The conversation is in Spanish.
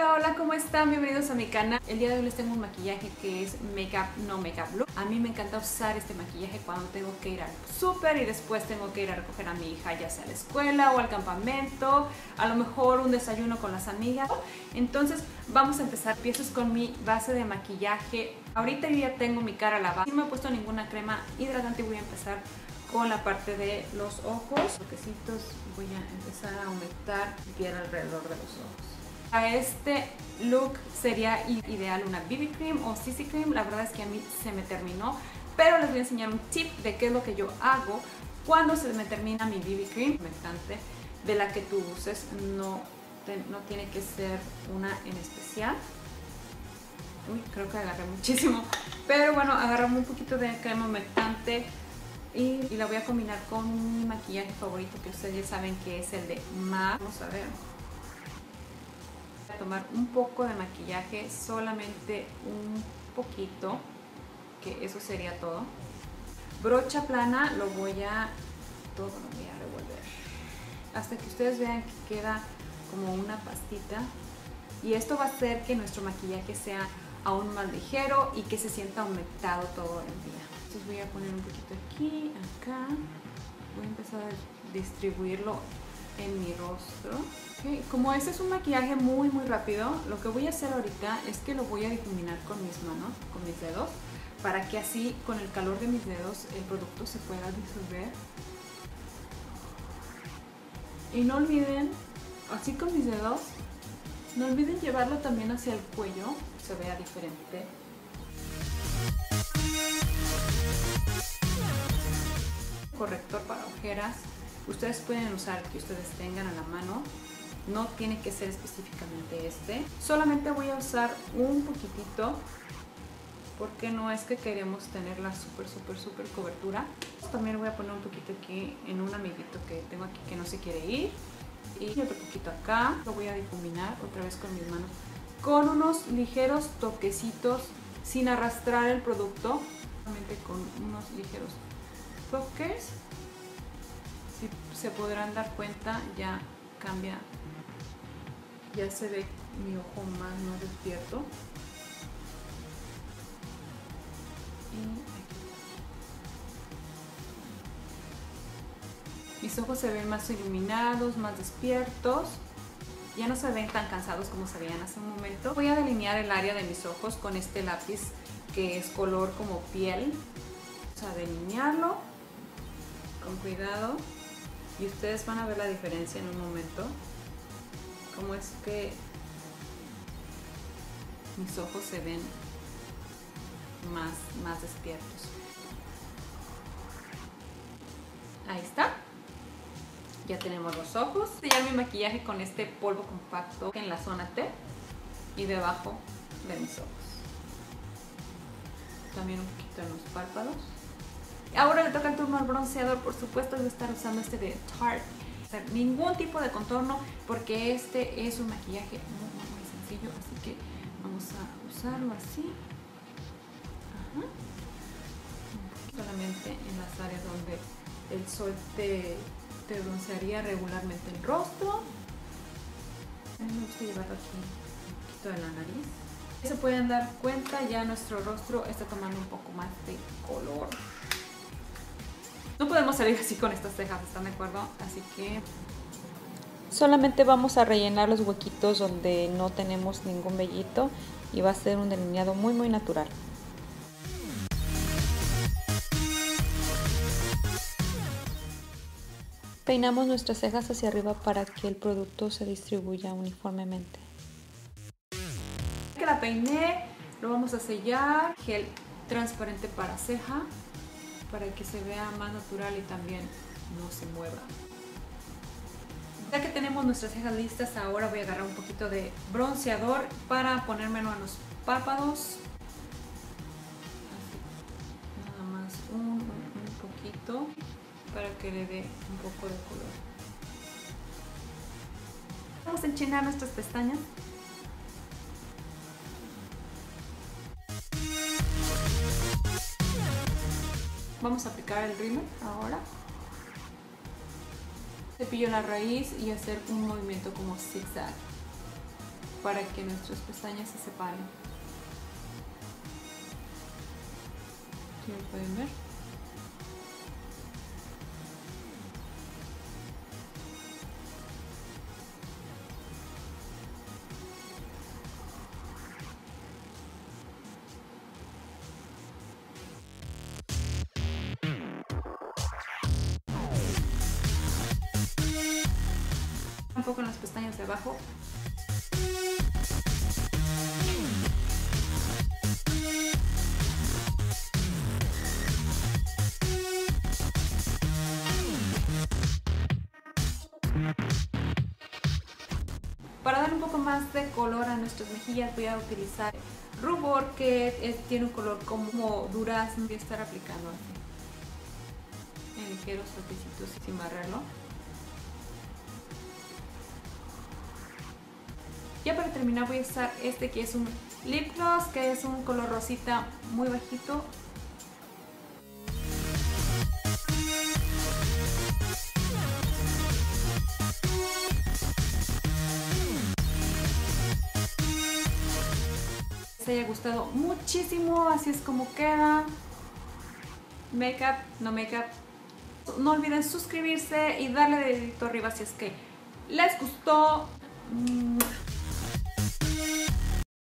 Hola, hola, ¿cómo están? Bienvenidos a mi canal. El día de hoy les tengo un maquillaje que es Makeup No Makeup Look. A mí me encanta usar este maquillaje cuando tengo que ir al súper y después tengo que ir a recoger a mi hija ya sea a la escuela o al campamento, a lo mejor un desayuno con las amigas. Entonces vamos a empezar. Empiezo con mi base de maquillaje. Ahorita yo ya tengo mi cara lavada. No me he puesto ninguna crema hidratante y voy a empezar con la parte de los ojos. Toquecitos voy a empezar a aumentar piel alrededor de los ojos. A este look sería ideal una BB Cream o CC Cream, la verdad es que a mí se me terminó, pero les voy a enseñar un tip de qué es lo que yo hago cuando se me termina mi BB Cream, de la que tú uses, no, no tiene que ser una en especial. Uy, creo que agarré muchísimo, pero bueno, agarramos un poquito de crema humectante y, y, la voy a combinar con mi maquillaje favorito que ustedes ya saben que es el de MAC. Vamos a ver tomar un poco de maquillaje, solamente un poquito, que eso sería todo. Brocha plana lo voy a, todo lo voy a revolver, hasta que ustedes vean que queda como una pastita. Y esto va a hacer que nuestro maquillaje sea aún más ligero y que se sienta aumentado todo el día. Entonces voy a poner un poquito aquí, acá. Voy a empezar a distribuirlo en mi rostro. Como este es un maquillaje muy muy rápido, lo que voy a hacer ahorita es que lo voy a difuminar con mis manos, con mis dedos, para que así con el calor de mis dedos el producto se pueda disolver. Y no olviden, así con mis dedos, no olviden llevarlo también hacia el cuello, se vea diferente. Corrector para ojeras Ustedes pueden usar que ustedes tengan a la mano, no tiene que ser específicamente este. Solamente voy a usar un poquitito porque no es que queremos tener la súper, súper, súper cobertura. También voy a poner un poquito aquí en un amiguito que tengo aquí que no se quiere ir. Y otro poquito acá. Lo voy a difuminar otra vez con mis manos. Con unos ligeros toquecitos sin arrastrar el producto. Solamente con unos ligeros toques si se podrán dar cuenta ya cambia ya se ve mi ojo más despierto. Mis ojos se ven más iluminados más despiertos. Ya no se ven tan cansados como se veían hace un momento. Voy a delinear el área de mis ojos con este lápiz que es color como piel. Vamos a delinearlo. Con cuidado y ustedes van a ver la diferencia en un momento cómo es que mis ojos se ven más, más despiertos ahí está. Ya tenemos los ojos. Sellar mi maquillaje con este polvo compacto en la zona T y debajo de mis ojos. También un poquito en los párpados Ahora le toca el turno al bronceador, por supuesto voy a estar usando este de Tarte. Ningún tipo de contorno porque este es un maquillaje muy, muy, sencillo, así que vamos a usarlo así. Solamente en las áreas donde el sol te, te broncearía regularmente el rostro. A mí me aquí un poquito de la nariz. Se pueden dar cuenta, ya nuestro rostro está tomando un poco más de color. No podemos salir así con estas cejas, ¿están de acuerdo? Así que... Solamente vamos a rellenar los huequitos donde no tenemos ningún vellito y va a ser un delineado muy muy natural. Peinamos nuestras cejas hacia arriba para que el producto se distribuya uniformemente. Que la peiné, lo vamos a sellar, gel transparente para ceja para que se vea más natural y también no se mueva. Ya que tenemos nuestras cejas listas, ahora voy a agarrar un poquito de bronceador para ponérmelo en los párpados. Nada más un, poquito para que le dé un poco de color. Vamos a enchinar nuestras pestañas. Vamos a aplicar el rímel ahora. Cepillo la raíz y hacer un movimiento como zigzag. para que nuestras pestañas se separen. ¿Sí lo pueden ver? Poco en las pestañas de abajo. Para dar un poco más de color a nuestras mejillas voy a utilizar rubor que tiene un color como durazno. Voy a estar aplicando así en ligeros toquecitos sin barrerlo. Ya para terminar voy a usar este que es un lip gloss, que es un color rosita muy bajito. Les haya gustado muchísimo, así es como queda. Makeup, no makeup. No olviden suscribirse y darle dedito arriba si es que les gustó.